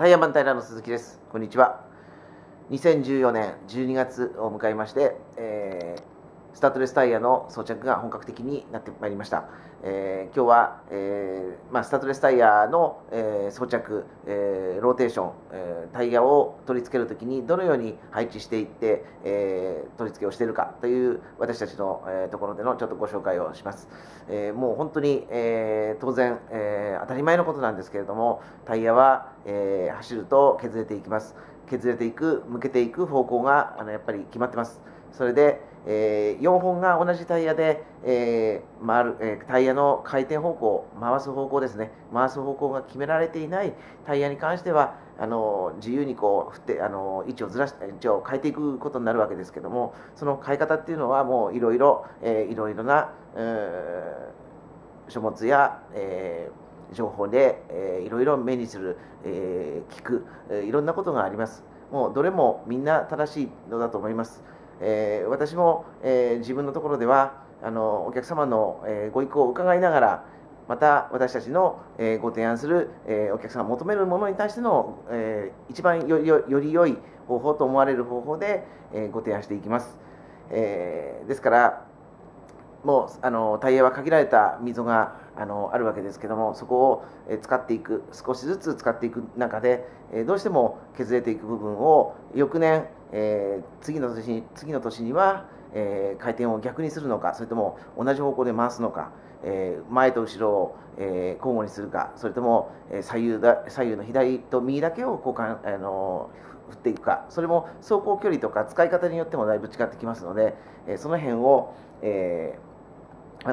タイヤマンタイラの鈴木です。こんにちは。2014年12月を迎えまして、えースタッドレスタイヤの装着が本格的になってまいりました。えー、今日は、えーまあ、スタッドレスタイヤの、えー、装着、え、ローテーション、え、タイヤを取り付けるときにどのように配置していって、え、取り付けをしているかという私たちの、え、ところでのちょっとご紹介をします。え、もう本当に、え、当然、え、当たり前のことなんですけれどもタイヤは、え、走ると削れていきます。削れていく、向けていく方向があのやっぱり決まってます。それで、えー、4本が同じタイヤで、えー回るえー、タイヤの回転方向、回す方向ですね、回す方向が決められていないタイヤに関しては、あの自由にこう振ってあの位置をずらし位置を変えていくことになるわけですけども、その変え方っていうのは、もういろいろ、えー、いろいろな、えー、書物や、えー、情報で、えー、いろいろ目にする、えー、聞く、えー、いろんなことがあります。もうどれもみんな正しいのだと思います。えー、私も、えー、自分のところではあのお客様の、えー、ご意向を伺いながらまた私たちの、えご提案する、えお客様が求めるものに対しての、え一番よりより良い方法と思われる方法で、えご提案していきます、えですからもうあのタイヤは限られた溝があのあるわけですけどもそこを使っていく少しずつ使っていく中でどうしても削れていく部分を翌年えー、次の年に次の年には、えー、回転を逆にするのかそれとも同じ方向で回すのか、えー、前と後ろを、え交互にするかそれとも、左右だ左右の左と右だけを交換、あの振っていくかそれも走行距離とか使い方によってもだいぶ違ってきますので、えその辺を、え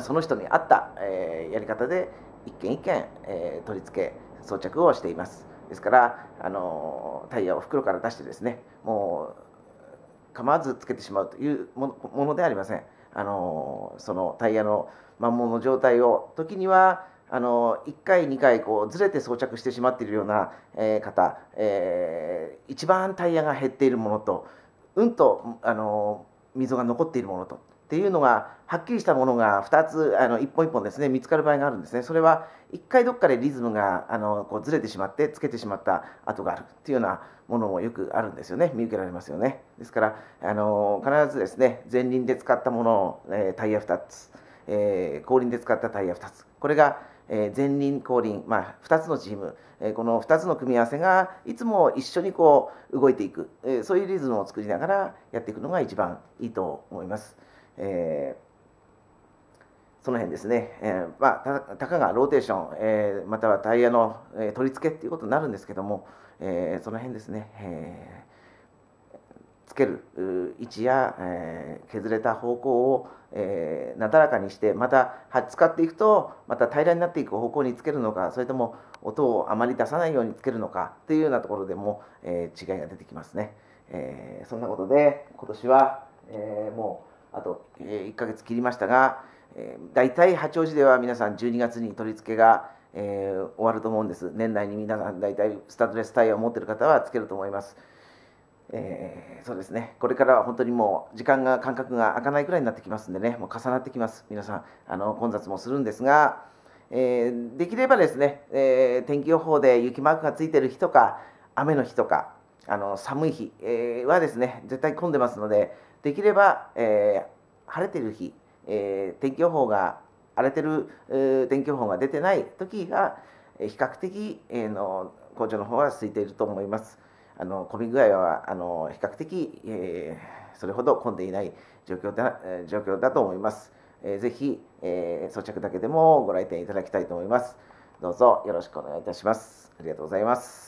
その人に合った、えやり方で一件一件、え取り付け装着をしていますですからあのタイヤを袋から出してですねもう構わずつけてしまうというものではありません。あのそのタイヤの摩耗の状態を時にはあの1回、2回こうずれて装着してしまっているような、えー、方、えー、一番タイヤが減っているものとうんとあの溝が残っているものとっていうのがはっきりしたものが2つあの1本1本ですね見つかる場合があるんですね。それは1回どっかでリズムがあのこうずれてしまってつけてしまった跡があるっていうようなものもよくあるんですよね。見受けられますよね。ですからあの必ずですね前輪で使ったものを、えー、タイヤ2つ、えー、後輪で使ったタイヤ2つ。これがえ前輪後輪、まあ、2つのチーム、えこの2つの組み合わせがいつも一緒にこう動いていく、えそういうリズムを作りながらやっていくのが一番いいと思います。えー、その辺ですね、えー、まあ、たかがローテーション、えー、またはタイヤの、え取り付けっていうことになるんですけども、えその辺ですね、えつける位置や、え削れた方向を、えなだらかにしてまた使っていくとまた平らになっていく方向につけるのかそれとも音をあまり出さないようにつけるのかというようなところでも、え違いが出てきますね、えそんなことで今年は、えもうあと、えー、1ヶ月切りましたが、えー、大体八王子では皆さん12月に取り付けが、えー、終わると思うんです。年内に皆さん大体スタッドレスタイヤを持っている方はつけると思います。えー、そうですね、これからは本当にもう時間が、間隔が空かないくらいになってきますんでね、もう重なってきます、皆さん、あの混雑もするんですが、えー、できればですね、えー、天気予報で雪マークがついている日とか、雨の日とか、あの寒い日、えーはですね、絶対混んでますので、できれば、えー、晴れてる日、えー、天気予報が荒れてる、えー、天気予報が出てない時が、えー、比較的、えー、の工場の方は空いていると思います。あの混み具合はあの比較的、えー、それほど混んでいない状況だ,、えー、状況だと思います。えー、ぜひ、えー、装着だけでもご来店いただきたいと思います。どうぞよろしくお願いいたします。ありがとうございます。